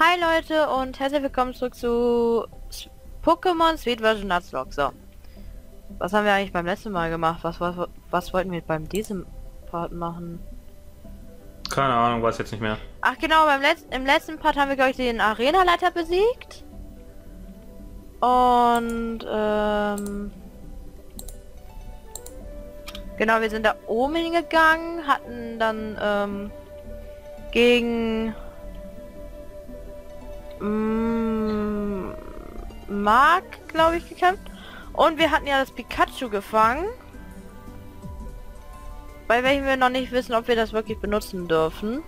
Hi Leute und herzlich willkommen zurück zu Pokémon Sweet Version Nuzlocke. So. Was haben wir eigentlich beim letzten Mal gemacht? Was, was, was wollten wir beim diesem Part machen? Keine Ahnung, weiß jetzt nicht mehr. Ach genau, beim letzten im letzten Part haben wir glaube ich den Arena-Leiter besiegt. Und ähm, genau, wir sind da oben hingegangen, hatten dann ähm, gegen mm, Mark, glaube ich, gekämpft. Und wir hatten ja das Pikachu gefangen. Bei welchem wir noch nicht wissen, ob wir das wirklich benutzen dürfen.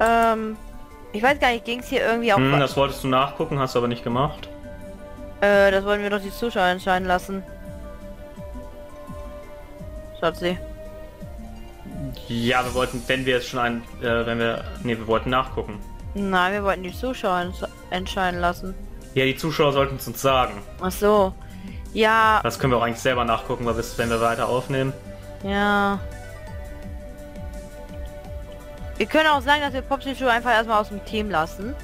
Ähm, ich weiß gar nicht, ging es hier irgendwie auf... Hm, das wolltest du nachgucken, hast du aber nicht gemacht. Äh, das wollen wir doch die Zuschauer entscheiden lassen. Schatzi. Ja, wir wollten, wenn wir jetzt schon ein, äh, wenn wir, nee, wir wollten nachgucken. Nein, wir wollten die Zuschauer entsch entscheiden lassen. Ja, die Zuschauer sollten es uns sagen. Ach so. Ja, Das können wir auch eigentlich selber nachgucken, weil wir, wenn wir weiter aufnehmen. ja. Wir können auch sagen, dass wir Popsy Show einfach erstmal aus dem Team lassen.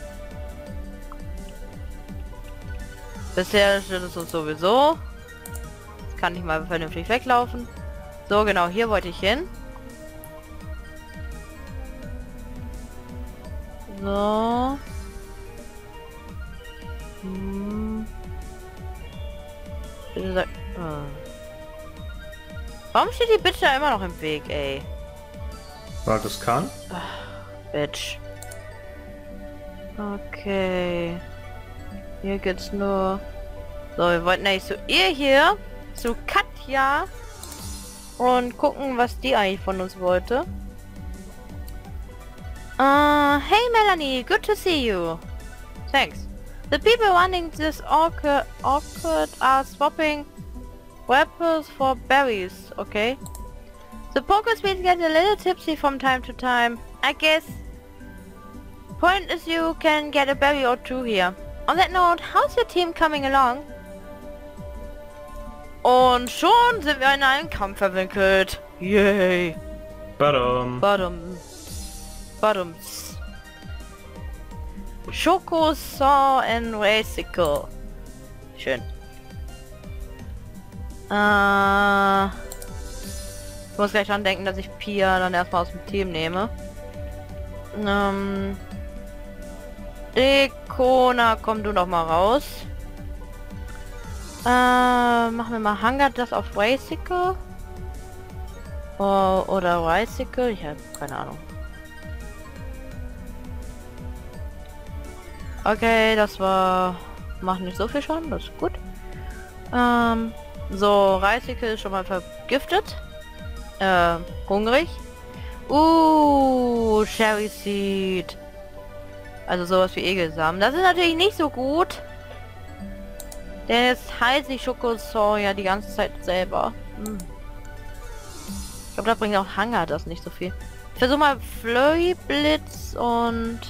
Bisher steht es uns sowieso. Jetzt kann ich mal vernünftig weglaufen. So, genau, hier wollte ich hin. So. Hm. Bitte sag... Ah. Warum steht die Bitch da immer noch im Weg, ey? Weil das kann. Bitch. Okay. Hier geht's nur... So, wir wollten eigentlich zu ihr hier, zu Katja und gucken, was die eigentlich von uns wollte. Uh, hey Melanie, good to see you. Thanks. The people running this orchid, orchid are swapping weapons for berries, okay? The poker Pokespeeds get a little tipsy from time to time. I guess. Point is you can get a berry or two here. On that note, how's your team coming along? Und schon sind wir in einen Kampf verwickelt. Yay. Badum. Bottom. Bottoms. Schoko Saw and Racicle. Schön. Äh, ich muss gleich dran denken, dass ich Pia dann erstmal aus dem Team nehme. Ähm, Dekona, komm du noch mal raus. Äh, machen wir mal Hunger das auf Racicle. Oh, oder Racicle, ich habe keine Ahnung. Okay, das war... Macht nicht so viel Schaden, das ist gut. Ähm, so, Reisikel ist schon mal vergiftet. Äh, hungrig. Uh, Cherry Seed. Also sowas wie Egelsamen. Das ist natürlich nicht so gut. Denn jetzt heilt sich Schokosaw ja die ganze Zeit selber. Hm. Ich glaube, da bringt auch Hunger das nicht so viel. Ich versuche mal Flurry Blitz und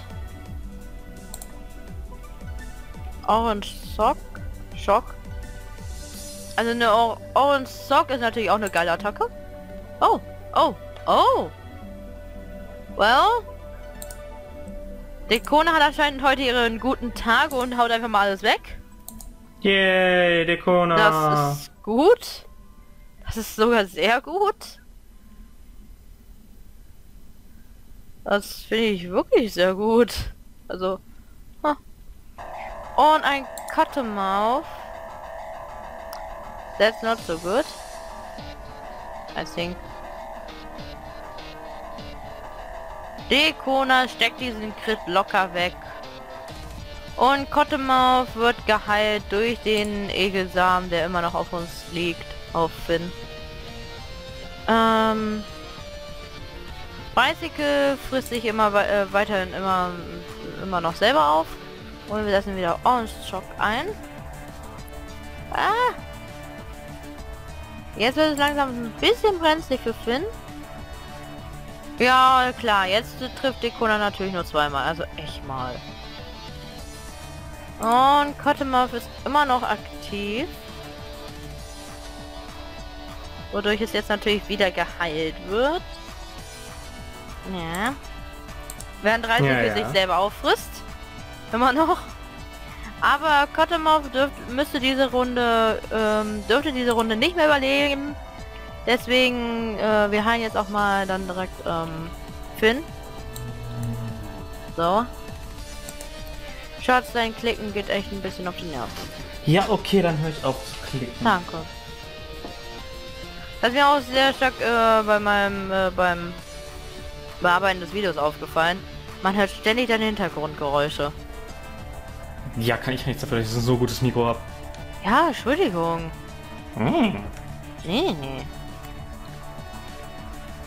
Orange Sock. Schock. Also eine Or Orange Sock ist natürlich auch eine geile Attacke. Oh, oh, oh. Well. Dekona hat anscheinend heute ihren guten Tag und haut einfach mal alles weg. Yay, Dekona. Das ist gut. Das ist sogar sehr gut. Das finde ich wirklich sehr gut. Also. Und ein Cottonmouth. That's not so good. I think. Dekona steckt diesen Crit locker weg. Und Cottonmouth wird geheilt durch den Egelsamen, der immer noch auf uns liegt. Auf Finn. Ähm. Bicycle frisst sich immer äh, weiterhin immer, immer noch selber auf. Und wir lassen wieder Orange Shock ein. Ah! Jetzt wird es langsam ein bisschen brenzlig für Finn. Ja, klar, jetzt trifft Dekona natürlich nur zweimal, also echt mal. Und Cottonmouth ist immer noch aktiv. Wodurch es jetzt natürlich wieder geheilt wird. Ja. Während 30 Ja, für ja. sich selber auffrisst. Immer noch. Aber Kotomov dürft, müsste diese Runde, ähm, dürfte diese Runde nicht mehr überleben. Deswegen, äh, wir heilen jetzt auch mal dann direkt, ähm, Finn. So. Shots sein Klicken geht echt ein bisschen auf die Nerven. Ja, okay, dann höre ich auf zu klicken. Danke. Das ist mir auch sehr stark äh, bei meinem äh, beim Bearbeiten des Videos aufgefallen. Man hört ständig deine Hintergrundgeräusche. Ja, kann ich nichts dafür, dass ich so ein gutes Mikro habe. Ja, Entschuldigung. Hm. Nee, nee.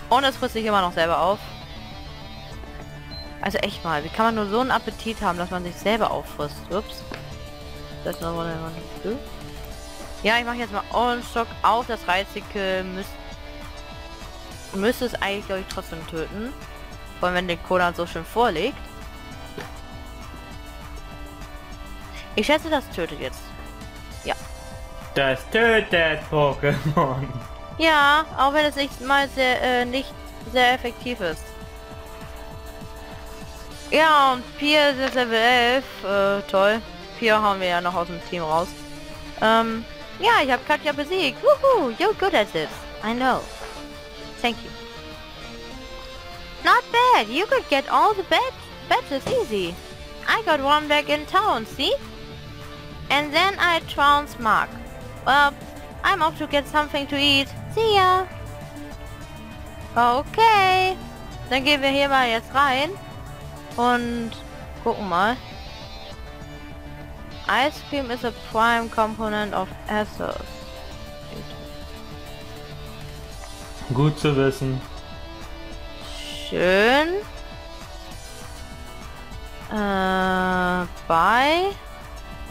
Und es frisst sich immer noch selber auf. Also echt mal, wie kann man nur so einen Appetit haben, dass man sich selber auffrisst? Ups. Das noch mal eine- Ja, ich mache jetzt mal Ohrenstock auf. Das Reizsikel müsste müsste es eigentlich, glaube ich, trotzdem töten. Vor allem, wenn der Conan so schön vorlegt. Ich schätze, das tötet jetzt. Das tötet Pokémon. Ja, auch wenn es nicht mal sehr, äh, nicht sehr effektiv ist. Ja, und Pier ist jetzt Level 11. Äh, toll. Pier hauen wir ja noch aus dem Team raus. Ähm, ja, ich habe Katja besiegt. Woohoo, you're good at this. I know. Thank you. Not bad. You could get all the bad badges easy. I got one back in town, see? And then I trounced Mark. Well, I'm off to get something to eat. See ya. Okay. Dann gehen wir hier mal jetzt rein. Und gucken mal. Ice cream is a prime component of Essos. Gut zu wissen. Schön. Äh, bei...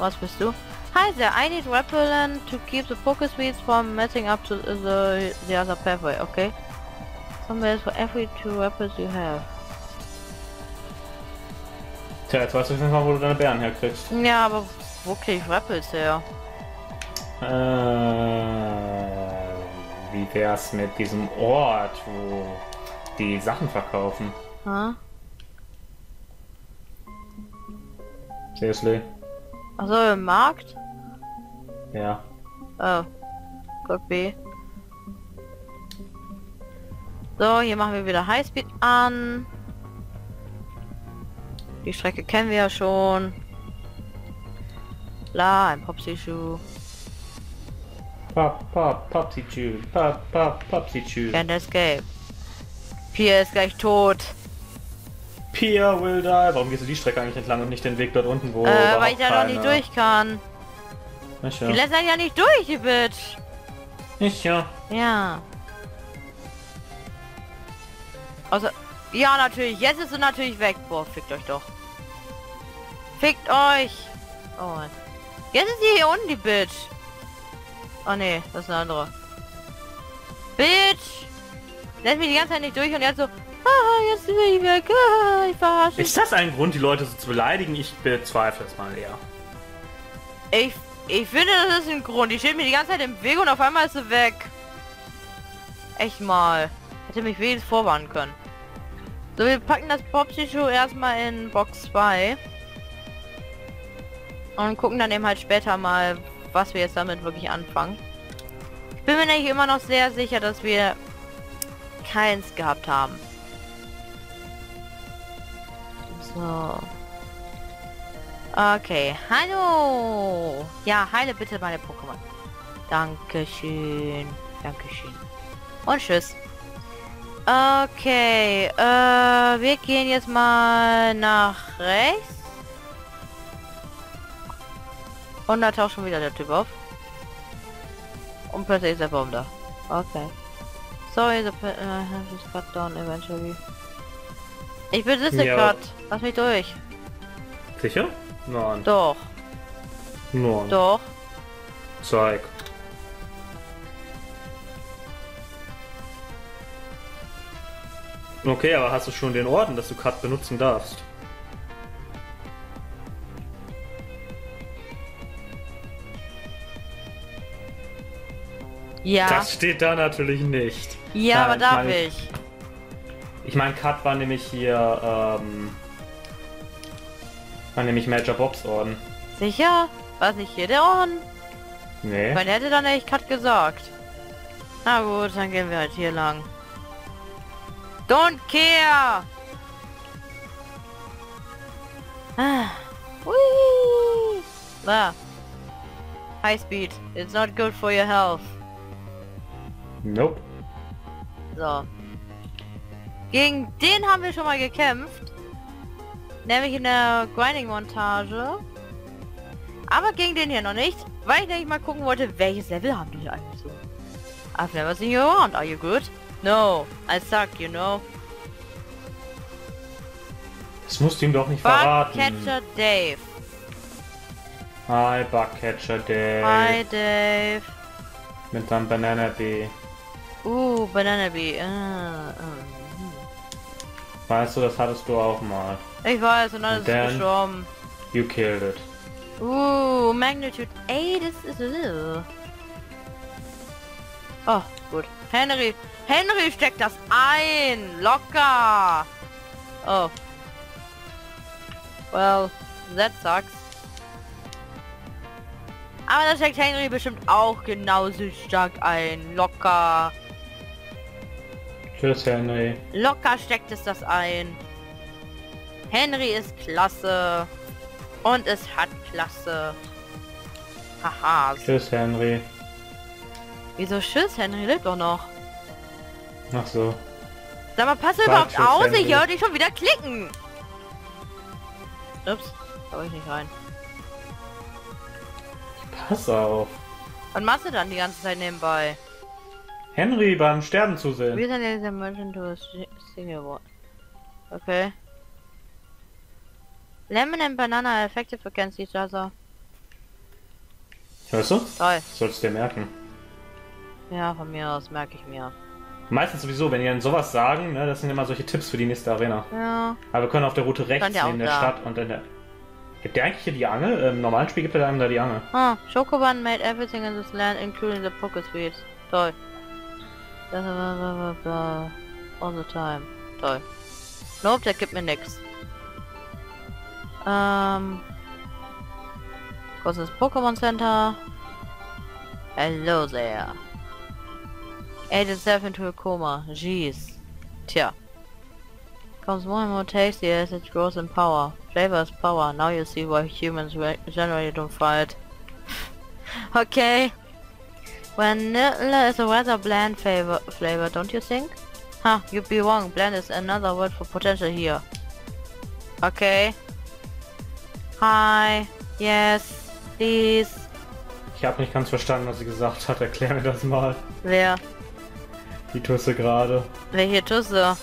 Was bist du? Hi there, I need repellent to keep the Pokesweets from messing up to the, the other pathway, okay? Some bells for every two repels you have. Tja, jetzt weißt du nicht mal, wo du deine Bären herkriegst. Ja, aber wo krieg ich Rappels her? Äh, wie wär's mit diesem Ort, wo die Sachen verkaufen? Hm? Seriously? Achso, im Markt? Ja. Oh. Could be. So, hier machen wir wieder Highspeed an. Die Strecke kennen wir ja schon. La, ein Popsy-Schuh. Pop, pop, Popsy-Chew. Pop, pop, Popsy-Chew. Can't escape. Pia ist gleich tot. Pia will die. Warum gehst du die Strecke eigentlich entlang und nicht den Weg dort unten, wo äh, weil ich da noch nicht durch kann. Nicht Die ja. lässt einen ja nicht durch, die Bitch. Nicht ja. Ja. Also, ja, natürlich. Jetzt ist sie natürlich weg. Boah, fickt euch doch. Fickt euch. Oh. Jetzt ist sie hier unten, die Bitch. Oh nee, das ist eine andere. Bitch! Lässt mich die ganze Zeit nicht durch und jetzt so, ah, jetzt bin ich weg, ah, ich verarsche. Ist das ein Grund, die Leute so zu beleidigen? Ich bezweifle es mal eher. Ich, ich finde, das ist ein Grund. Die steht mir die ganze Zeit im Weg und auf einmal ist sie weg. Echt mal. Hätte mich wenigstens vorwarnen können. So, wir packen das Popsy-Schuh erstmal in Box 2. Und gucken dann eben halt später mal, was wir jetzt damit wirklich anfangen. Ich bin mir nämlich immer noch sehr sicher, dass wir keins gehabt haben. So. Okay, hallo. Ja, heile bitte meine Pokémon. Dankeschön. Dankeschön. Und tschüss. Okay, äh, wir gehen jetzt mal nach rechts. Und da taucht schon wieder der Typ auf. Und plötzlich ist der Baum da. Okay. Sorry, the uh, have this cut down eventually. Ich besitze Ja. gerade. Lass mich durch. Sicher? Nein. Doch, Nein. doch. Zeig. Okay, aber hast du schon den Orden, dass du Cut benutzen darfst? Ja. Das steht da natürlich nicht. Ja, aber Nein, darf meine- ich. Ich mein Cut war nämlich hier, ähm, war nämlich Major Bobs Orden. Sicher? War nicht hier der Orden? Nee. Man hätte dann echt Cut gesagt. Na gut, dann gehen wir halt hier lang. Don't care! Ah. Whee! Da. High speed. It's not good for your health. Nope. So. Gegen den haben wir schon mal gekämpft. Nämlich in der Grinding-Montage. Aber gegen den hier noch nicht. Weil ich nämlich mal gucken wollte, welches Level haben die hier eigentlich so. I've never seen you around. Are you good? No. I suck, you know. Das musst du ihm doch nicht verraten. Bugcatcher Dave. Hi, Bugcatcher Dave. Hi Dave. Mit seinem Banana Bee. Uh, Banana Bee. Äh, äh. Weißt du, das hattest du auch mal. Ich weiß, und dann ist es gestorben. You killed it. Uh, Magnitude 8 ist... ist oh, gut. Henry. Henry steckt das ein. Locker. Oh. Well, that sucks. Aber das steckt Henry bestimmt auch genauso stark ein. Locker. Tschüss, Henry. Locker steckt es das ein. Henry ist klasse. Und es hat klasse. Haha. Tschüss, Henry. Wieso Schiss? Henry lebt doch noch. Ach so. Sag mal, pass überhaupt Tschüss, aus? Henry. Ich höre dich schon wieder klicken. Ups. Schau ich nicht rein. Pass auf. Was machst du dann die ganze Zeit nebenbei? Henry beim Sterben zusehen. Wir sind jetzt Merchant to a single one. Okay. Lemon and banana are effective against each other. Hörst du? Toll. Sollst du dir merken. Ja, von mir aus merke ich mir. Meistens sowieso, wenn die dann sowas sagen, ne, das sind immer solche Tipps für die nächste Arena. Ja. Aber wir können auf der Route rechts neben der da. Stadt und in der... Gibt der eigentlich hier die Angel? Im normalen Spiel gibt er einem da die Angel. Ah, Chocoban made everything in this land, including the poker sweets. Toll. Blah, blah, blah, blah, blah. All the time. Toll. Nope, der gibt mir nix. Ähm. Um, Großes Pokémon Center. Hello there. Ate itself into a coma. Jeez. Tja. Comes more and more tasty as it grows in power. Flavor is power. Now you see why humans generally don't fight. okay. Vanilla is a rather bland flavor, flavor, don't you think? Huh, you'd be wrong. Bland is another word for potential here. Okay. Hi. Yes. Please. Ich habe nicht ganz verstanden, was sie gesagt hat. Erklär mir das mal. Wer? Die Tusse gerade. Welche Tusse?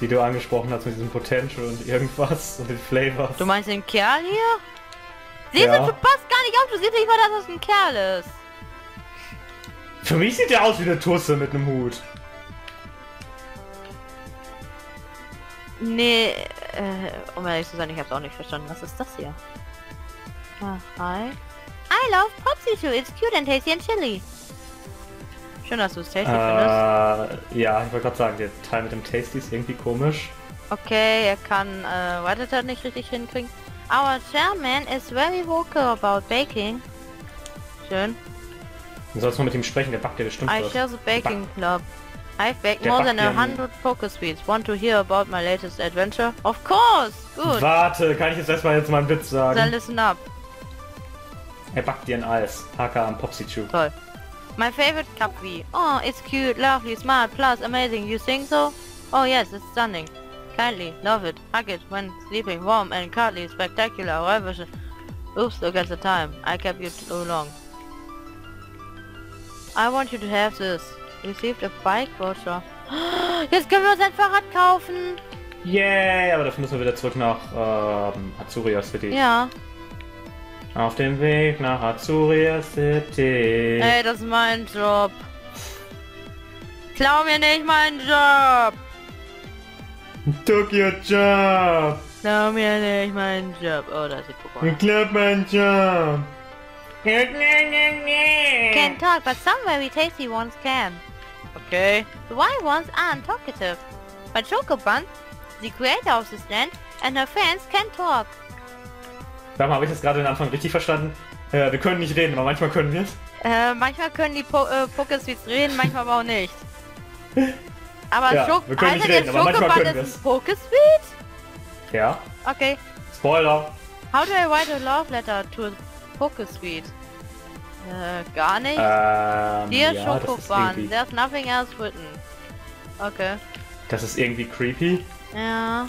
Die du angesprochen hast mit diesem Potential und irgendwas und den Flavors. Du meinst den Kerl hier? Siehst Ja. du, du passt gar nicht auf. Du siehst nicht mal, dass es ein Kerl ist. Für mich sieht der aus wie eine Tusse mit einem Hut. Nee, äh, um ehrlich zu sein, ich hab's auch nicht verstanden. Was ist das hier? Ah, hi. I love Popsy too. It's cute and tasty and chili. Schön, dass du es tasty findest. Äh, ja, ich wollte gerade sagen, der Teil mit dem Tasty ist irgendwie komisch. Okay, er kann äh, Rattata nicht richtig hinkriegen. Our chairman is very vocal about baking. Schön. Du sollst mal mit ihm sprechen, der backt dir bestimmt I was. share the baking club. I've baked Der more than a hundred poker sweets. Want to hear about my latest adventure? Of course! Good. Warte, kann ich jetzt erstmal jetzt mal einen Witz Then sagen? listen up. Er backt dir ein Eis. Haka am Popsy Chew. Toll. My favorite cup V. Oh, it's cute, lovely, smart, plus amazing. You think so? Oh yes, it's stunning. Kindly, love it. Hug it when sleeping, warm and cuddly, spectacular. However, sh- oops, look at the time. I kept you too long. I want you to have this. Received a bike voucher. Jetzt können wir uns ein Fahrrad kaufen. Yay, aber dafür müssen wir wieder zurück nach ähm, Azuria City. Ja. Auf dem Weg nach Azuria City. Ey, das ist mein Job. Klau mir nicht meinen Job. Took your job. Klau mir nicht meinen Job. Oh, da ist die Pokémon. Ich glaub mein Job. Can talk, but some very tasty ones can. Okay. The white ones aren't talkative. but Chocoban, the creator of this land, and her fans can talk. Sag mal, habe ich das gerade den Anfang richtig verstanden? Äh, wir können nicht reden, aber manchmal können wir es. Äh, manchmal können die po äh, Pokesweets reden, manchmal aber auch nicht. Aber Ja, Schok wir können nicht reden, aber manchmal Schokoban können ist ein Pokesweet? Ja. Okay. Spoiler. How do I write a love letter to a Pokesweet? Äh, gar nicht. Ähm, Dear ja, ist, irgendwie, there's nothing else written. Okay. das ist irgendwie creepy. Ja.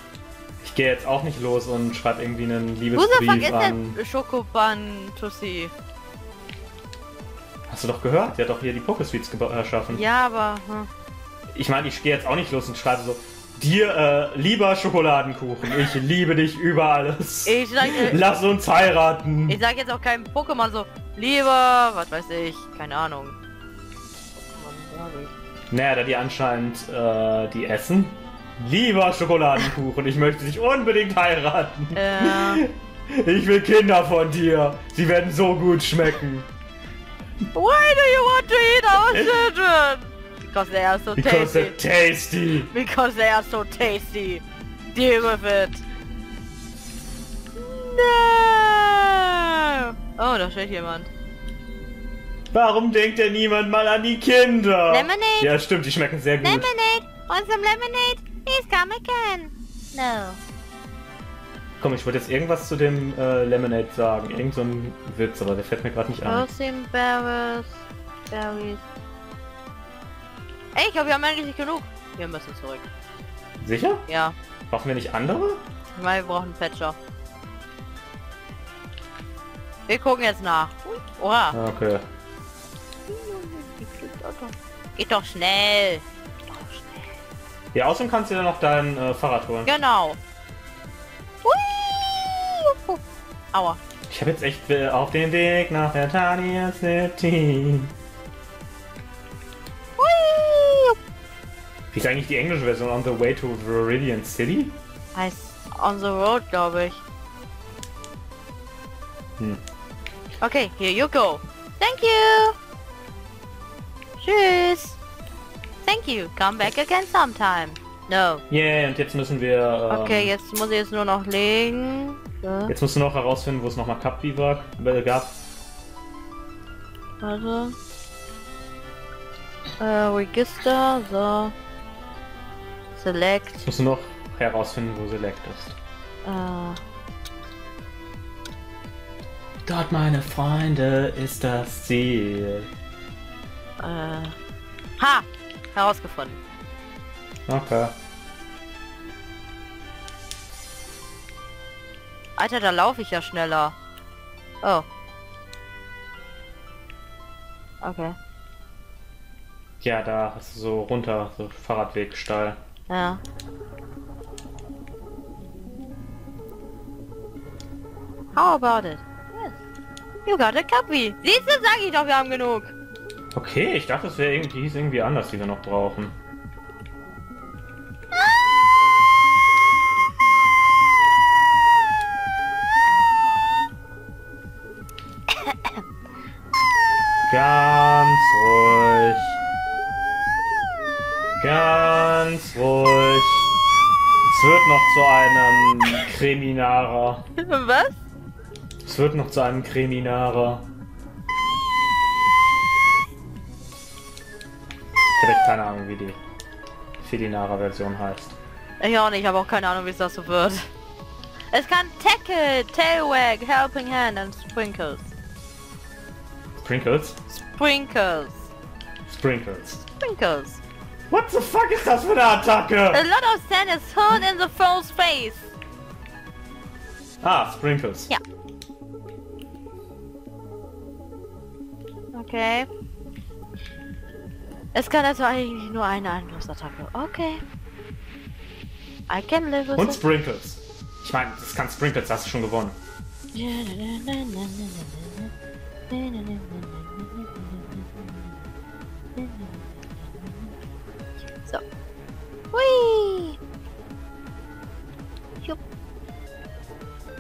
Ich gehe jetzt auch nicht los und schreibe irgendwie einen Who the fuck Liebesbrief an. Schokoban to see? Hast du doch gehört? Der hat doch hier die Pokesuites geba- erschaffen. Ja, aber... Hm. Ich meine, ich gehe jetzt auch nicht los und schreibe so, dir, äh, lieber Schokoladenkuchen, ich liebe dich über alles. Ich sag, äh, Lass uns heiraten. ich sag jetzt auch kein Pokémon so, lieber, was weiß ich, keine Ahnung. Naja, da die anscheinend äh, die essen. Lieber Schokoladenkuchen, ich möchte dich unbedingt heiraten. Äh, Ich will Kinder von dir. Sie werden so gut schmecken. why do you want to eat our children? Because they are so Because tasty. they're tasty. Because they are so tasty. Deal with it. No! Oh, da steht jemand. Warum denkt denn niemand mal an die Kinder? Lemonade. Ja, stimmt, die schmecken sehr gut. Lemonade! Want some lemonade? Please come again. No. Komm, ich wollte jetzt irgendwas zu dem äh, Lemonade sagen. Irgend so ein Witz, aber der fällt mir gerade nicht. Rosin Berries. Berries. Ey, ich glaube, wir haben eigentlich nicht genug. Wir müssen zurück. Sicher? Ja, Brauchen wir nicht andere? weil wir brauchen einen Patcher. Wir gucken jetzt nach. Oha. Ah, Okay. Geht doch schnell. Geht doch schnell. Ja, außerdem kannst du ja noch dein äh, Fahrrad holen. Genau. Hui. Aua. Ich habe jetzt echt äh, auf dem Weg nach der Tania City. Wie ist eigentlich die englische Version? On the way to Viridian City? Heißt on the road, glaube ich. Hm. Okay, here you go. Thank you. Tschüss. Thank you. Come back again sometime. No. Yeah, und jetzt müssen wir... Ähm, Okay, jetzt muss ich es nur noch legen. So, Jetzt musst du noch herausfinden, wo es nochmal Cup Biwak äh, gab. warte. Äh, Register, so. Select. Jetzt musst du noch herausfinden, wo Select ist. Äh, Dort, meine Freunde, ist das Ziel. äh. Ha! Herausgefunden. Okay. Alter, da laufe ich ja schneller. Oh. Okay. Ja, da hast du so runter, so Fahrradweg steil. Ja. How about it? Yes. You got a copy. Siehst du, sag ich doch, wir haben genug. Okay, ich dachte, es wäre irgendwie, hieß irgendwie anders, die wir noch brauchen. Ganz ruhig. Ganz ruhig. Es wird noch zu einem Kriminarer. Was? Es wird noch zu einem Kriminarer. Ich habe keine Ahnung, wie die Felinara-Version heißt. Ich auch nicht, ich habe auch keine Ahnung, wie es das so wird. Es kann Tackle, Tailwag, Helping Hand und Sprinkles. Sprinkles? Sprinkles. Sprinkles. Sprinkles. What the fuck ist das für eine Attacke? A lot of sand is thrown in the foe's face. Ah, Sprinkles. Ja. Okay. Es kann also eigentlich nur eine Angriffsattacke. Okay. I can live with Und. Sprinkles. Ich meine, das kann Sprinkles, hast du schon gewonnen. Hui! Jupp.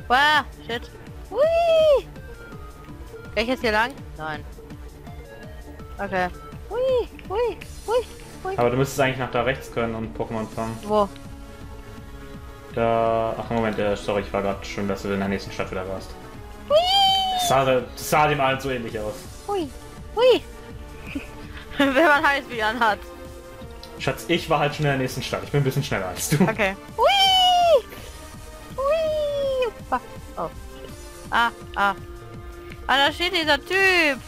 Wow, shit. Hui! Kann ich jetzt hier lang? Nein. Okay. Hui, hui, hui, Aber du müsstest eigentlich nach da rechts können und Pokémon fangen. Wo? Da. Ach Moment, äh, sorry, ich war gerade schon, dass du in der nächsten Stadt wieder warst. Das sah, das sah dem allen so ähnlich aus. Hui. Hui. Wenn man Heißbären hat. Schatz, ich war halt schon in der nächsten Stadt. Ich bin ein bisschen schneller als du. Okay. Hui. Hui. Fuck. Oh. Ah, ah. Ah, da steht dieser Typ.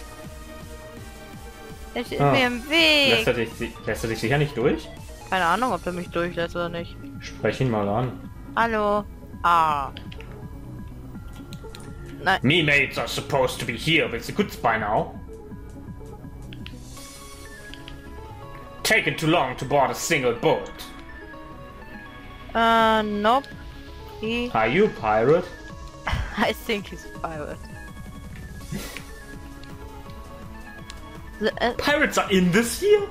Der steht Ah. mir im Lässt er, Weg. dich, lässt er dich sicher nicht durch? Keine Ahnung, ob der mich durchlässt oder nicht. Sprech ihn mal an. Hallo. Ah. Nein. Me mates are supposed to be here with the goods by now. Taken too long to board a single boat. Uh, nope. He, Are you pirate? I think he's a pirate. The, uh, Pirates are in this here?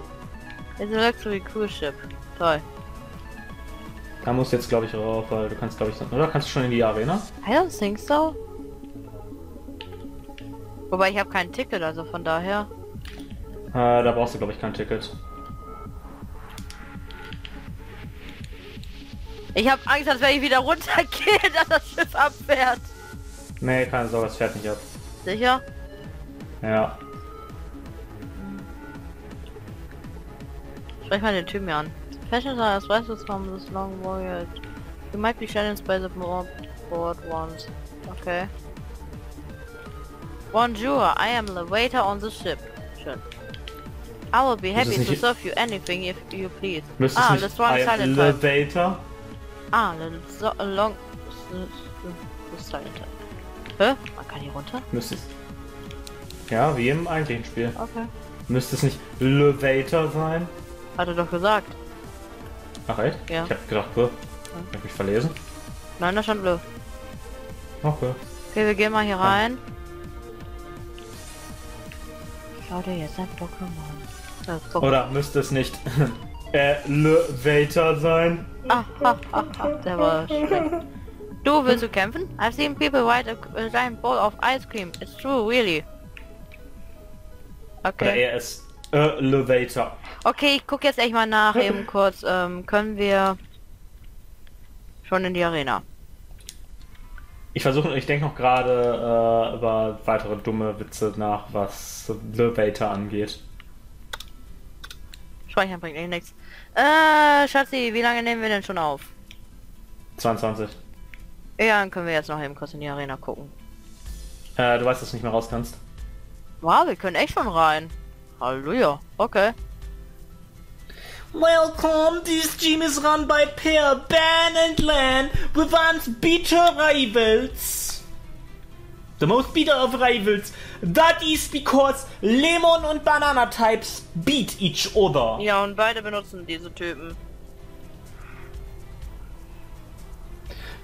it's a luxury cruise ship. Toll. Da musst du jetzt, glaube ich, rauf, weil du kannst, glaube ich, oder kannst du schon in die Arena? I don't think so. Wobei ich habe kein Ticket, also von daher. Äh, da brauchst du, glaube ich, kein Ticket. Ich habe Angst, dass wenn ich wieder runtergehe, dass das Schiff abfährt. Nee, keine Sorge, es fährt nicht ab. Sicher? Ja. Sprech mal den Typen hier an. Passions are as vessels from this long voyage. You might be challenged by the board, board once. Okay. Bonjour, I am the waiter on the ship. Schön. I will be happy to serve you anything if you please. Ah, the strong silent type. Ah, the so long... Silent type. Hä? Man kann hier runter? Müsste es. Ja, wie im eigentlichen Spiel. Okay. Müsste es nicht Elevator sein? Hat er doch gesagt. Ach echt? Ja. Ich hab gedacht, puh. Hab ich verlesen? Nein, da stand blöd. Okay. Okay, wir gehen mal hier rein. Schau dir jetzt ein Pokémon. Oder müsste es nicht Elevator sein? Ah, der war schlecht. Du, willst du kämpfen? I've seen people ride a, giant bowl of ice cream. It's true, really. Oder Okay. er ist Elevator. Okay, ich guck jetzt echt mal nach, eben kurz. Ähm, können wir schon in die Arena? Ich versuche, ich denke noch gerade äh, über weitere dumme Witze nach, was Elevator angeht. Speichern bringt eh nichts. Äh, Schatzi, wie lange nehmen wir denn schon auf? 22. Ja, dann können wir jetzt noch eben kurz in die Arena gucken. Äh, du weißt, dass du nicht mehr raus kannst. Wow, wir können echt schon rein. Halleluja. Okay. Welcome, this gym is run by pair Ben and Lan with once bitter rivals. The most bitter of rivals. That is because Lemon und Banana types beat each other. Ja, und beide benutzen diese Typen.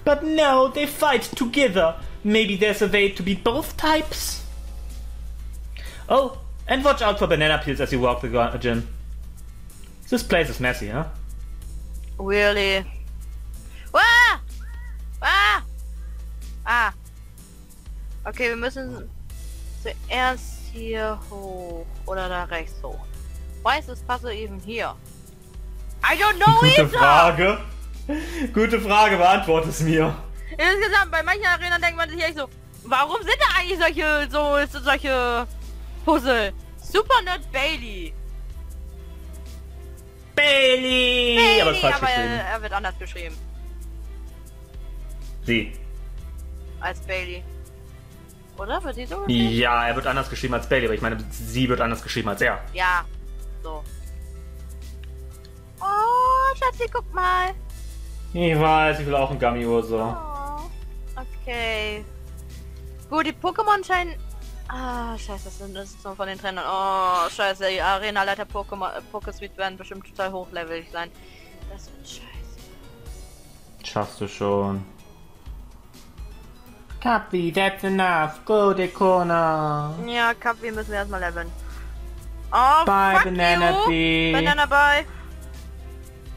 But now they fight together. Maybe there's a way to beat both types? Oh, and watch out for banana peels as you walk the gym. This place is messy, huh? Really? Ah! Ah! Ah! Okay, wir müssen zuerst hier hoch. Oder da rechts hoch. Why is this puzzle even here? I don't know Gute either! Frage. Gute Frage, beantworte es mir. Insgesamt, bei manchen Arenen denkt man sich echt so, warum sind da eigentlich solche, so, solche Puzzle? Super Nerd Bailey. Bailey! Bailey, aber ist falsch aber geschrieben. er, er wird anders geschrieben Sie. als Bailey. Oder? Wird die so geschrieben? Ja, er wird anders geschrieben als Bailey, aber ich meine, sie wird anders geschrieben als er. Ja. So. Oh, Schatzi, guck mal. Ich weiß, ich will auch ein Gummi-Urso. Oh, okay. Gut, die Pokémon scheinen... Ah, scheiße, das, sind, das ist so von den Trainern. Oh, scheiße, die Arena-Leiter Pokémon, äh, Pokésuite werden bestimmt total hochlevelig sein. Das wird scheiße. Schaffst du schon. Copy, that's enough. Go, Dekona. Ja, Kapi müssen wir erstmal leveln. Oh, Bye, fuck Banana you. Bee. Banana Bye.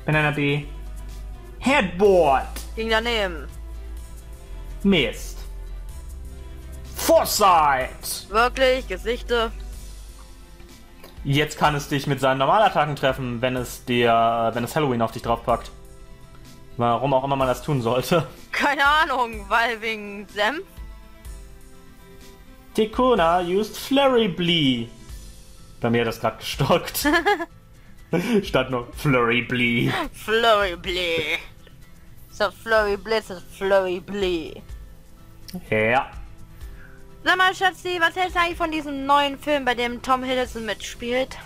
Banana Bee. Headboard. Ging daneben. Mist. Foresight. Wirklich, Gesichte. Jetzt kann es dich mit seinen Normalattacken treffen, wenn es dir, wenn es Halloween auf dich draufpackt. Warum auch immer man das tun sollte. Keine Ahnung, weil wegen Senf? Tikuna used Flurry Blee. Bei mir hat das gerade gestockt. Statt nur Flurry Blee. Flurry Blee. So Flurry Blitz ist Flurry Blee. Ja. Sag mal, Schatzi, was hältst du eigentlich von diesem neuen Film, bei dem Tom Hiddleston mitspielt?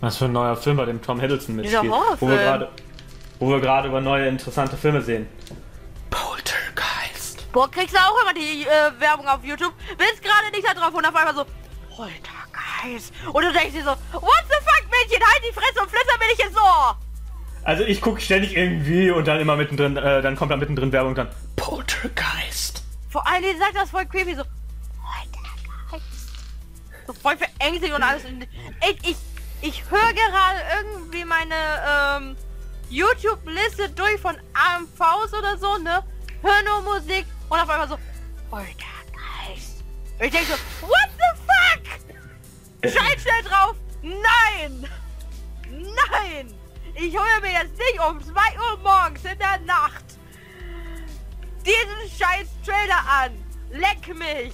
Was für ein neuer Film, bei dem Tom Hiddleston Dieser mitspielt. Horrorfilm. Wir gerade wo wir gerade über neue interessante Filme sehen. Poltergeist. Boah, kriegst du auch immer die äh, Werbung auf YouTube? Bist gerade nicht da drauf und auf einmal so, Poltergeist. Und du denkst dir so, what the fuck, Mädchen, halt die Fresse und flüster mir nicht ins Ohr. Also ich gucke ständig irgendwie und dann immer mittendrin, äh, dann kommt da mittendrin Werbung und dann Poltergeist. Vor allen Dingen sagt das voll creepy, so, Poltergeist. So voll verängstigt und alles. Ich, ich, ich höre gerade irgendwie meine ähm, YouTube-Liste durch von AMVs oder so, ne? Hör nur Musik und auf einmal so, Poltergeist. Und ich denke so, what the fuck? Schalt schnell drauf! Nein! Nein! Ich hole mir jetzt nicht um 2 Uhr morgens in der Nacht diesen scheiß Trailer an! Leck mich!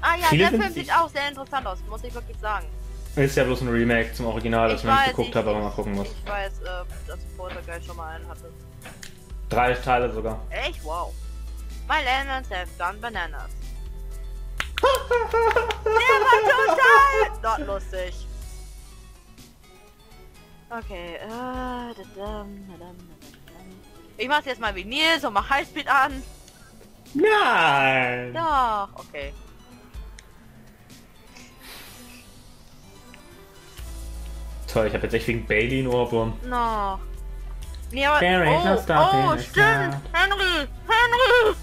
Ah ja, Viele der Film sich- sieht auch sehr interessant aus, muss ich wirklich sagen. Ist ja bloß ein Remake zum Original, das ich ich noch nicht weiß, geguckt habe, aber mal gucken muss. Ich weiß, äh, dass Poltergeist schon mal einen hatte. Drei Teile sogar. Echt? Wow. My lemons have gone bananas. Der war total not lustig. Okay, äh. Ich mach's jetzt mal wie Nils und mach Highspeed an. Nein! Doch, okay. Toll, ich habe jetzt echt wegen Bailey einen Ohrwurm. No. Nee, aber, no oh, oh, stimmt. now. Henry, Henry.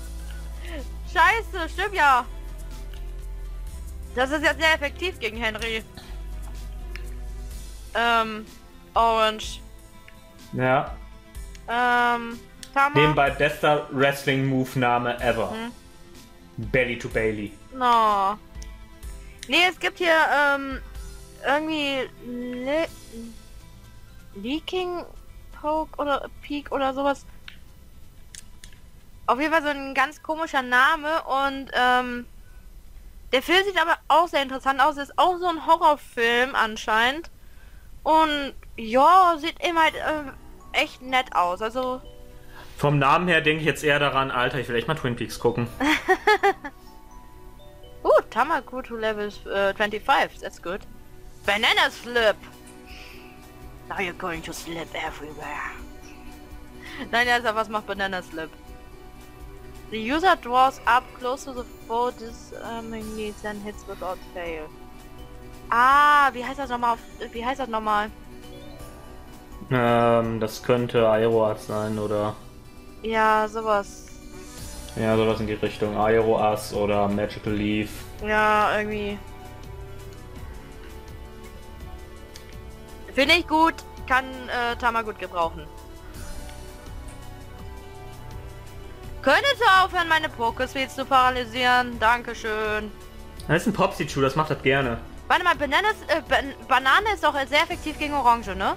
Scheiße, stimmt ja. Das ist ja sehr effektiv gegen Henry. Ähm, Orange. Ja. Ähm, Tama. Nebenbei bester Wrestling-Move-Name ever. Hm. Belly to Bailey. No. Nee, es gibt hier, ähm, irgendwie Le Leaking Poke oder Peak oder sowas. Auf jeden Fall so ein ganz komischer Name und, ähm, der Film sieht aber auch sehr interessant aus. Ist auch so ein Horrorfilm anscheinend. Und ja, sieht eben halt äh, echt nett aus. Also Vom Namen her denke ich jetzt eher daran, Alter, ich will echt mal Twin Peaks gucken. Uh, Tamaku to level uh, 25. That's good. Banana slip. Now you're going to slip everywhere. Nein, also was macht Banana slip? The user draws up close to the foe disarmingly then hits without fail. Ah, wie heißt das nochmal? auf- Wie heißt das nochmal? Ähm, das könnte Aeroas sein oder Ja, sowas. ja, sowas in die Richtung. Aeroas oder Magical Leaf. Ja, irgendwie. Finde ich gut. Kann äh, Tama gut gebrauchen. Könntest du aufhören, meine Pokespeeds zu paralysieren? Dankeschön. Das ist ein Popsy-Chew, das macht das gerne. Warte mal, Bananas, äh, Ban Banane ist doch sehr effektiv gegen Orange, ne?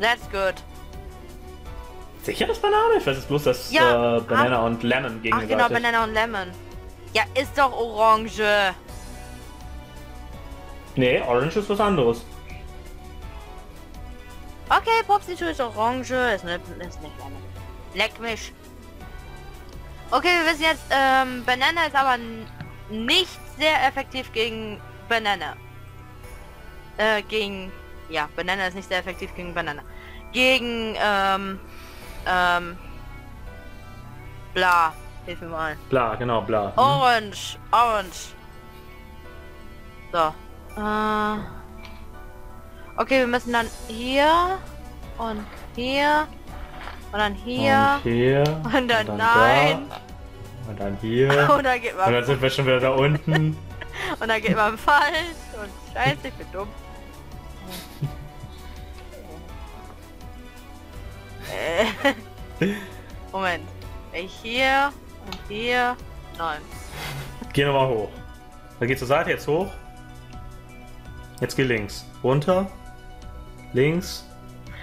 That's good. Sicher das Banane? Ich weiß jetzt bloß, dass Ja, äh, Banana und Lemon Ach gegenseitig. genau, Banana und Lemon. Ja, ist doch Orange. Nee, Orange ist was anderes. Okay, Popsy ist Orange, ist nicht, ist nicht Lemon. Leck mich. Okay, wir wissen jetzt, ähm, Banana ist aber nicht sehr effektiv gegen Banana. Äh, gegen, ja, Banana ist nicht sehr effektiv gegen Banana. Gegen, ähm, ähm, bla, hilf mir mal. Bla, genau, bla. Hm? Orange, Orange. So. Äh, okay, wir müssen dann hier und hier und dann hier Und hier. und dann, da. nein Und dann hier. und dann geht und man dann sind wir schon wieder da unten. und dann geht man falsch und scheiße, ich bin dumm. Moment. Ich hier und hier. Nein. Geh nochmal hoch. Dann geht zur Seite jetzt hoch. Jetzt geh links. Runter. Links.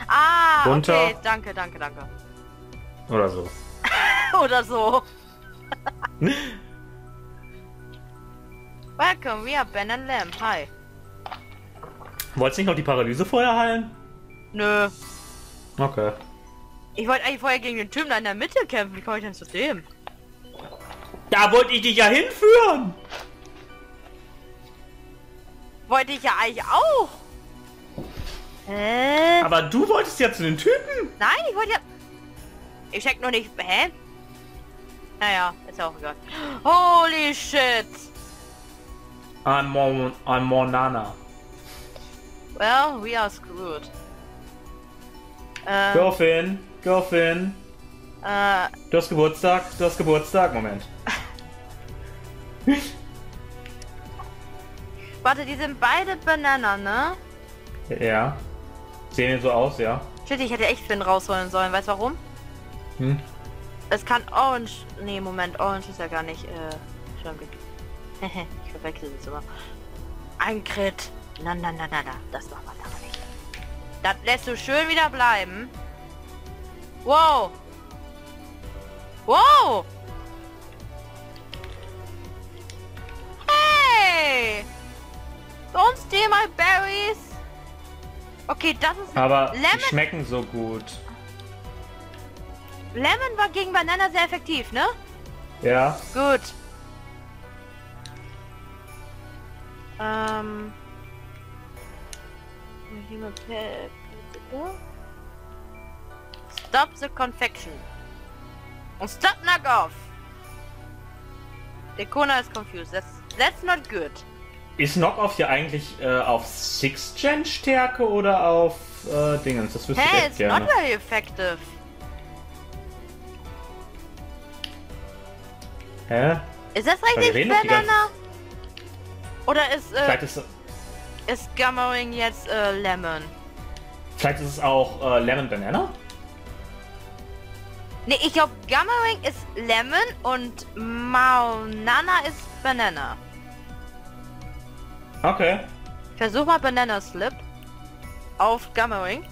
Ah, Runter. okay, danke, danke, danke. Oder so. Oder so. Welcome, we are Ben and Lamb. Hi. Wolltest du nicht noch die Paralyse vorher heilen? Nö. Okay. Ich wollte eigentlich vorher gegen den Typen da in der Mitte kämpfen. Wie komme ich denn zu dem? Da wollte ich dich ja hinführen! Wollte ich ja eigentlich auch. Hä? Aber du wolltest ja zu den Typen! Nein, ich wollte ja... Ich check nur nicht... Hä? Naja, ist auch egal. Holy shit. I'm more, I'm more Nana. Well, we are screwed. Ähm, Go Finn. Go Finn. äh, Du hast Geburtstag. Du hast Geburtstag. Moment. warte, die sind beide Banana, ne? Ja. Sehen so aus, ja. Shit, ich hätte echt Finn rausholen sollen. Weißt du warum? Hm. Es kann Orange... Nee, Moment, Orange ist ja gar nicht... Äh, Schirmblick. ich verwechsel das immer. Ein Crit. Na, na, na, na, na. Das macht man aber nicht. Das lässt du schön wieder bleiben. Wow. Wow. Hey. Don't steal my berries. Okay, das ist... Aber die Lemon, schmecken so gut. Lemon war gegen Banana sehr effektiv, ne? Ja. Gut. Ähm. Stop the confection. Und stop knock off. Der Kona ist confused. That's, that's not good. Ist Knockoff hier eigentlich äh, auf 6-Gen-Stärke oder auf äh, Dingens? Das wüsste ich Hey, echt it's gerne. not very effective. Hä? Ist das eigentlich Banana? Oder ist, äh, Vielleicht ist, ist Gammering jetzt äh, Lemon? vielleicht ist es auch äh, Lemon Banana? Ne, ich glaube Gammering ist Lemon und Maunana ist Banana. Okay. Versuch mal Banana Slip auf Gammering.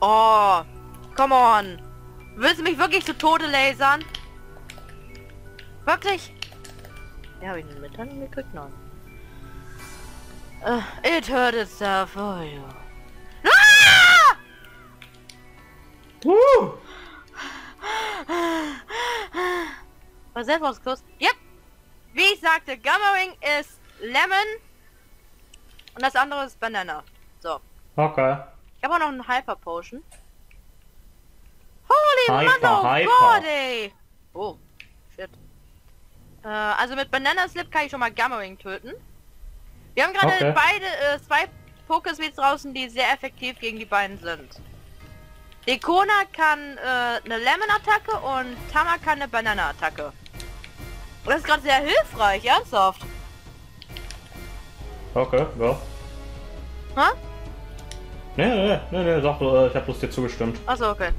Oh, come on. Willst du mich wirklich zu Tode lasern? Wirklich? Ja, habe ich einen Mitteilung gekriegt? Nein. Uh, it hurt itself for you. Ah! Uh! Was that was close. Yep. Wie ich sagte, Gammering ist Lemon und das andere ist Banana. So. Okay. Ich habe auch noch einen Hyper Potion. Holy Hyper, mother ey. Oh, shit. Äh, also mit Banana Slip kann ich schon mal Gammering töten. Wir haben gerade Okay. beide äh, zwei Pokesweets draußen, die sehr effektiv gegen die beiden sind. Dekona kann äh, eine Lemon-Attacke und Tama kann eine Banana-Attacke. Das ist gerade sehr hilfreich, ernsthaft. Okay, ja. Hä? Nee, nee, nee, nee, sag, äh, ich hab bloß dir zugestimmt. Achso, okay.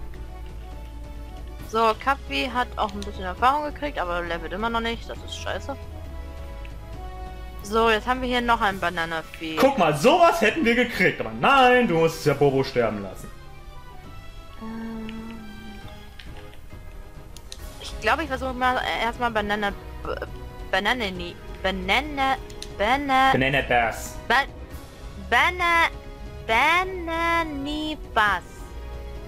So, Kapi hat auch ein bisschen Erfahrung gekriegt, aber levelt immer noch nicht. Das ist scheiße. So, jetzt haben wir hier noch ein Bananavieh. Guck mal, sowas hätten wir gekriegt. Aber nein, du musst ja Bobo sterben lassen. Ich glaube, ich versuche mal erstmal Banana... Bananini... Banana... Banana... Banana Bass. Ba Bana... Bananibas.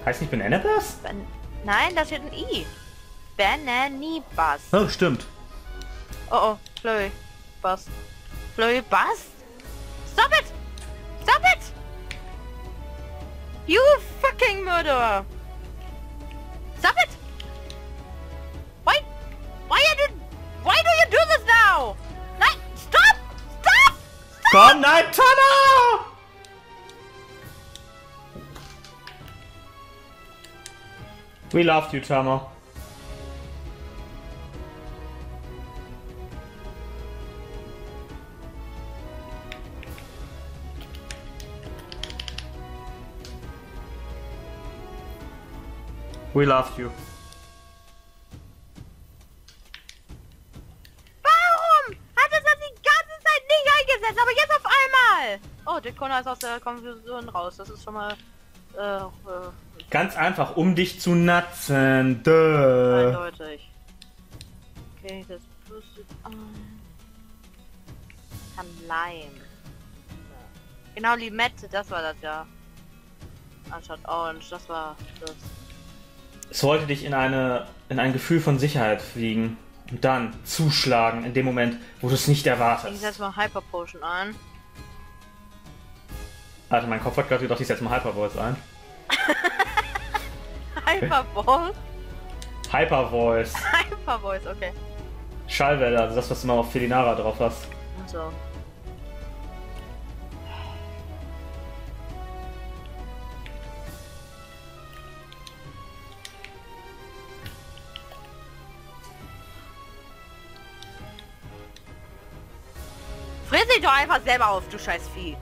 Heißt nicht Banana Bass? Ban Nein, da steht ein I. Bananibas. Oh, stimmt. Oh oh, Flurry. Bust. Flurry bust? Stop it! Stop it! You fucking murderer! Stop it! Why? Why you do? Why do you do this now? Nein! Stop! Stop! Stop! Komm, nein, Tonner! We loved you, Tama. We love you. Warum? Hat es das die ganze Zeit nicht eingesetzt, aber jetzt auf einmal? Oh, der Connor ist aus der Konfusion raus. Das ist schon mal... Äh, äh, Ganz einfach, um dich zu natzen. Dö. Eindeutig. Okay, das plus... Kann Leim. Genau, Limette, das war das ja. Anstatt Orange, das war das. Es wollte dich in, eine, in ein Gefühl von Sicherheit fliegen. Und dann zuschlagen in dem Moment, wo du es nicht Ich erwartest. setze mal Hyper Potion ein. Alter, mein Kopf hat gerade gedacht, ich setze mal Hyper Voice ein. Hyper Ball? Hyper Voice. Hyper Voice, okay. Schallwelle, also das, was du mal auf Felinara drauf hast. So. Friss dich doch einfach selber auf, du scheiß Vieh.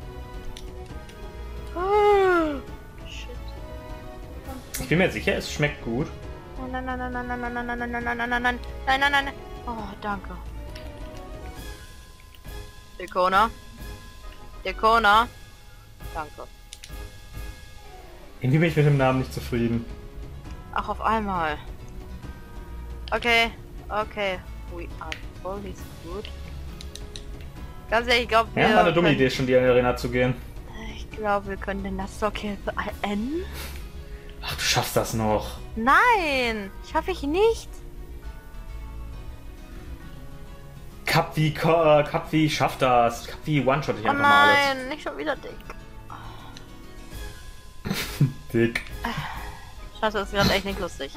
Ich bin mir sicher, es schmeckt gut. Oh nein, nein, nein, nein, nein, nein, nein, nein, nein, nein, nein, nein, nein, nein, nein. Oh, danke. Dekona. Dekona. Danke. Irgendwie bin ich mit dem Namen nicht zufrieden. Ach, auf einmal. Okay, okay. We are fully good. Ganz ehrlich, ich glaube, Ja, wir war eine dumme können- Idee, schon die Arena zu gehen. Ich glaube, wir können den Nastock-Kill beenden. Ach, du schaffst das noch. Nein, schaffe ich nicht. Wie, äh, wie schafft das. Wie one-shot ich Oh einfach mal alles. nein, nicht schon wieder dick. Dick. Scheiße, das ist gerade echt nicht lustig.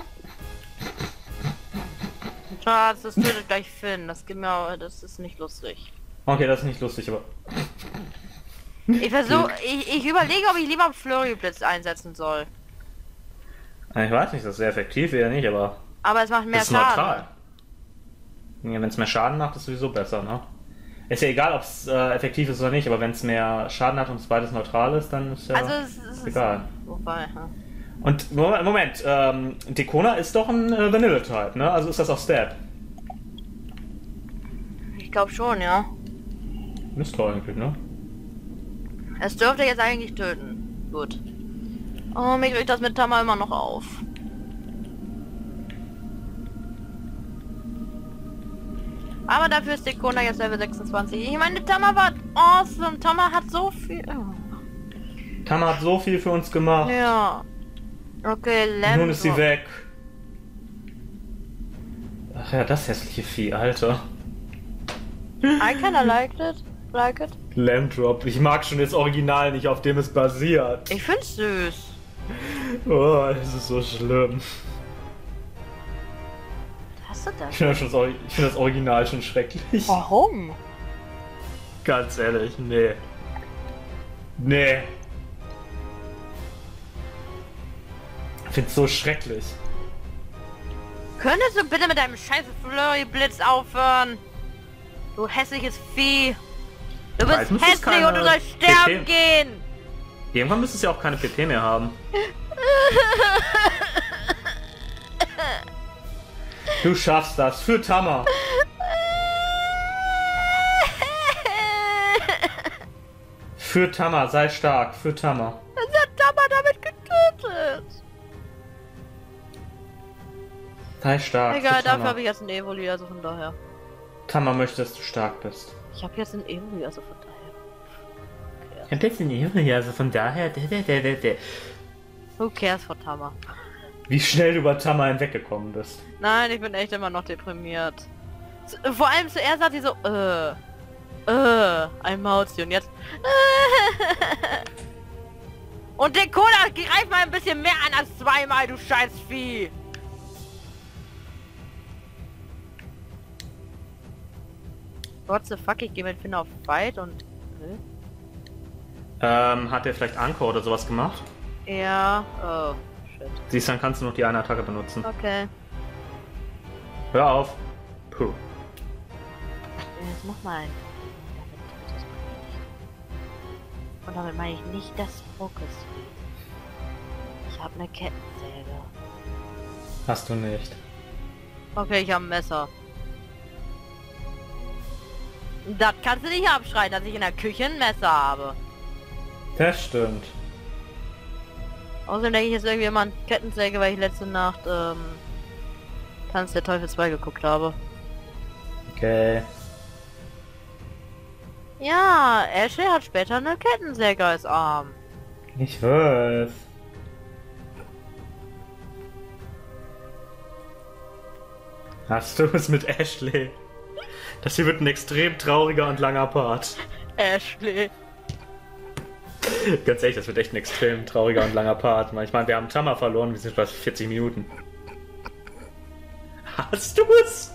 Schatz, das tötet gleich Finn. Das geht mir, das ist nicht lustig. Okay, das ist nicht lustig, aber... Ich versuche, ich, ich überlege, ob ich lieber Flurry Blitz einsetzen soll. Ich weiß nicht, das ist sehr effektiv oder nicht, aber... Aber es macht mehr ist Schaden. neutral. Ja, wenn es mehr Schaden macht, ist sowieso besser, ne? Ist ja egal, ob es äh, effektiv ist oder nicht, aber wenn es mehr Schaden hat und es beides neutral ist, dann ist ja Also es, es ist egal. Wobei, ja. Und Mo- Moment, ähm, Dekona ist doch ein äh, Vanilla-Type, ne? Also ist das auch Stab. ich glaube schon, ja. Müsste eigentlich, ne? Es dürfte jetzt eigentlich töten. Gut. Oh, mich regt das mit Tama immer noch auf. Aber dafür ist Dekona jetzt Level 26. Ich meine, Tama war awesome. Tama hat so viel... Oh. Tama hat so viel für uns gemacht. Ja. Okay, Lamb. Nun ist sie weg. Ach ja, das hässliche Vieh, Alter. I kinda liked it. It. Lamb Drop. Ich mag schon das Original nicht, auf dem es basiert. Ich find's süß. Oh, das ist so schlimm. Hast du das? Ich finde das, ich find das Original schon schrecklich. Warum? Ganz ehrlich, nee. Nee. Ich find's so schrecklich. Könntest du bitte mit deinem scheiß Flurry Blitz aufhören? Du hässliches Vieh. Du bist hässlich keine und du sollst sterben PP. gehen. Irgendwann müsste es ja auch keine PP mehr haben. Du schaffst das. Für Tama. Für Tama. Sei stark. Für Tama. Das hat Tama damit getötet. Sei stark. Egal, für dafür habe ich jetzt einen Evoli, also von daher. Tama möchte, dass du stark bist. Ich habe jetzt einen Evoli, also von daher. Ja, das sind ja, also von daher. Who cares for Tama? Wie schnell du über Tama hinweggekommen bist. Nein, ich bin echt immer noch deprimiert. Vor allem zuerst hat sie so, äh, äh, ein Mauzi und jetzt, Und der Cola greift mal ein bisschen mehr an als zweimal, du scheiß Vieh. What the fuck, ich gehe mit Finn auf Fight und... Ähm, hat er vielleicht Anker oder sowas gemacht? Ja, oh, shit. Siehst, dann kannst du noch die eine Attacke benutzen. Okay. Hör auf. Puh. Jetzt nochmal. Und damit meine ich nicht das Focus Ich habe eine Kettensäge. Hast du nicht. Okay, ich habe ein Messer. Das kannst du nicht abschreien, dass ich in der Küche ein Messer habe. Das stimmt. Außerdem denke ich jetzt irgendwie immer an Kettensäge, weil ich letzte Nacht ähm, Tanz der Teufel 2 geguckt habe. Okay. Ja, Ashley hat später eine Kettensäge als Arm. Ich weiß. Hast du es mit Ashley? Das hier wird ein extrem trauriger und langer Part. Ashley. Ganz ehrlich, das wird echt ein extrem trauriger und langer Part. Ich meine, wir haben Tama verloren, wir sind bei 40 Minuten. Hast du es?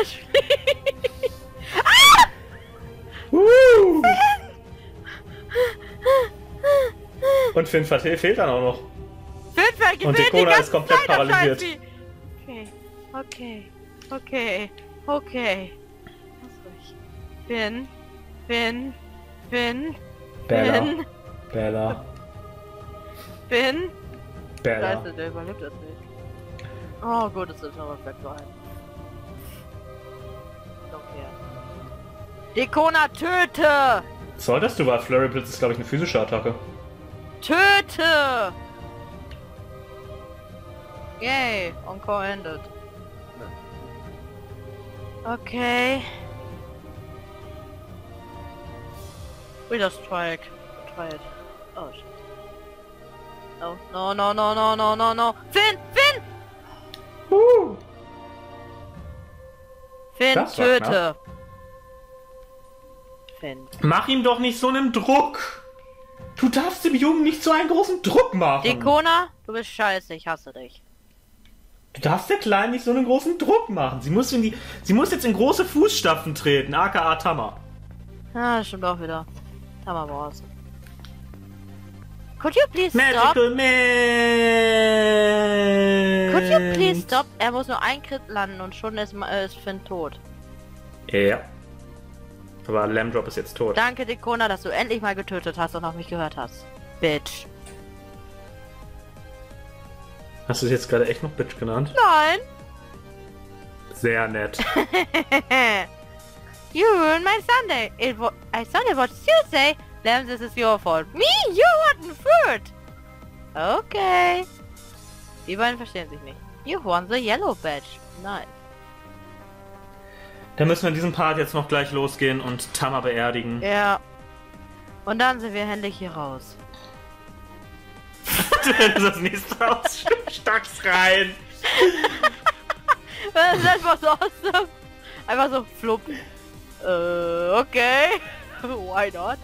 Ashley. Uh. Und Finn fehlt dann auch noch. Gewinnt Und die Dekona ist komplett paralysiert. Okay, okay, okay, okay. Finn, Finn, Finn, Bella. Finn, Bella. Bella. Finn. Scheiße, der überlebt das nicht. Oh gut, das ist vielleicht so ein. Okay. Dekona, töte! Solltest du, weil Flurry Blitz ist, glaube ich, eine physische Attacke. Töte! Yay, Encore ended. Okay. We just strike. Try it. Oh shit. No, no, no, no, no, no, no, no. Finn! Finn! Uh. Finn, Das töte! Finn. Mach ihm doch nicht so einen Druck! Du darfst dem Jungen nicht so einen großen Druck machen! Dekona, du bist scheiße, ich hasse dich. Du darfst der Kleinen nicht so einen großen Druck machen. Sie muss in die. Sie muss jetzt in große Fußstapfen treten, aka Tama. Ah, das stimmt auch wieder. Hammer Wars. Could you please stop? Magical Man! Could you please stop? Er muss nur ein Crit landen und schon ist, äh, ist Finn tot. Ja. Aber Lamdrop ist jetzt tot. Danke, Dekona, dass du endlich mal getötet hast und auf mich gehört hast. Bitch. Hast du es jetzt gerade echt noch Bitch genannt? Nein! Sehr nett. you ruined my Sunday. It was I Sunday was Tuesday. Then this is your fault. Me? You rotten fruit! Okay. Die beiden verstehen sich nicht. You won the yellow badge. Nein. Dann müssen wir in diesem Part jetzt noch gleich losgehen und Tama beerdigen. Ja. Und dann sind wir endlich hier raus. Du das nächste aus. Stacks rein. Das ist einfach so awesome. Einfach so flupp. Äh, okay. Why not?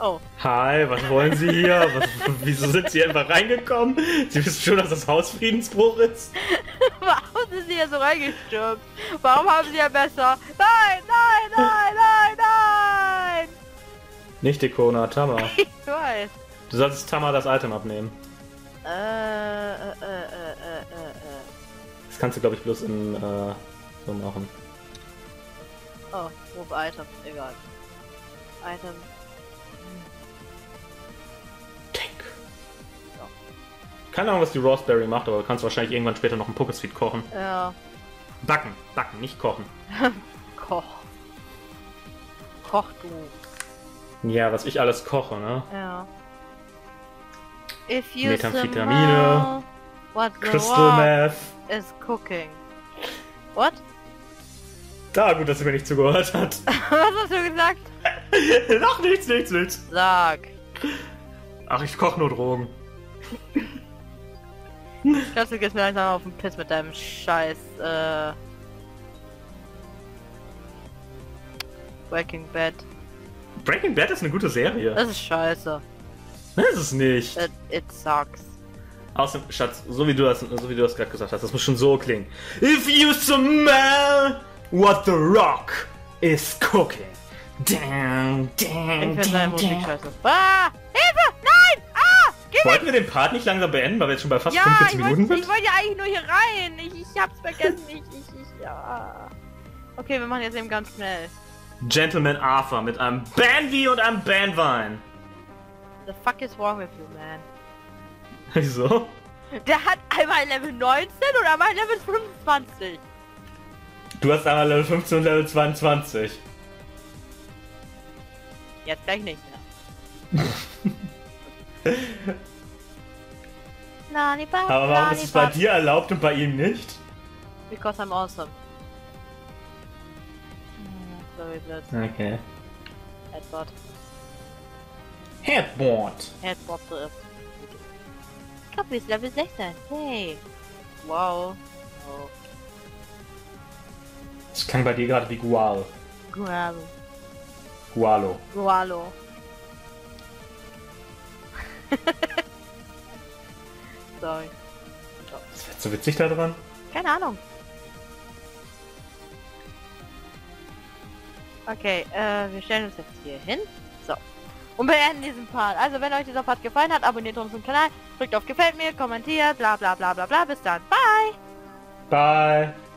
Oh. Hi, was wollen Sie hier? Was, wieso sind Sie einfach reingekommen? Sie wissen schon, dass das Haus Friedensbruch ist. Warum sind Sie hier so reingestürmt? Warum haben Sie ja besser? Nein, nein, nein, nein, nein! Nicht Dekona, Tama. Ich weiß. Du solltest Tama das Item abnehmen. Äh, äh, äh, äh, äh. Das kannst du, glaube ich, bloß in äh, so machen. Oh, Move Item. Egal. Item. Tank. Keine Ahnung, was die Raspberry macht, aber du kannst wahrscheinlich irgendwann später noch einen Pokesweet kochen. Ja. Backen, backen, nicht kochen. Koch. Koch du. Ja, was ich alles koche, ne? Ja. If you Methamphetamine, smell what the Crystal Meth. is cooking. What? Da, gut, dass sie mir nicht zugehört hat. Was hast du gesagt? Ach, nichts, nichts, nichts. Sag. Ach, ich koche nur Drogen. Ich glaube, du gehst mir langsam auf den Piss mit deinem Scheiß, äh... Breaking Bad. Breaking Bad ist eine gute Serie. Das ist scheiße. Ist es nicht. It, it sucks. Außerdem, Schatz, so wie du das, so wie du das gerade gesagt hast, das muss schon so klingen. If you smell what the rock is cooking. Dang, dang, Ich dang. scheiße. Ah! Hilfe! Nein! Ah! Geh! Wollten wir den Part nicht langsam beenden, weil wir jetzt schon bei fast Ja, 45 ich Minuten sind? ich wollte ja eigentlich nur hier rein. Ich, ich hab's vergessen. Ich, ich, ich, ja. Okay, wir machen jetzt eben ganz schnell. Gentleman Arthur mit einem Banvi und einem Bandwein. The fuck is wrong with you, man? Wieso? Der hat einmal Level 19 und einmal Level 25. Du hast einmal Level 15 und Level 22. Jetzt gleich nicht mehr. Ba, Aber warum ist es bei dir erlaubt und bei ihm nicht? Because I'm awesome. Sorry, blöd. Okay. Headbutt. Headboard. Headbutt trifft. Kapi ist Level 16. Hey. Wow. Oh. Das klang bei dir gerade wie Gual. Gualo. Gualo. Gualo. Sorry. Was ist so witzig da dran? Keine Ahnung. Okay, äh, wir stellen uns jetzt hier hin. Und beenden diesen Part. Also, wenn euch dieser Part gefallen hat, abonniert unseren Kanal, drückt auf Gefällt mir, kommentiert, bla bla bla bla bla. Bis dann. Bye! Bye.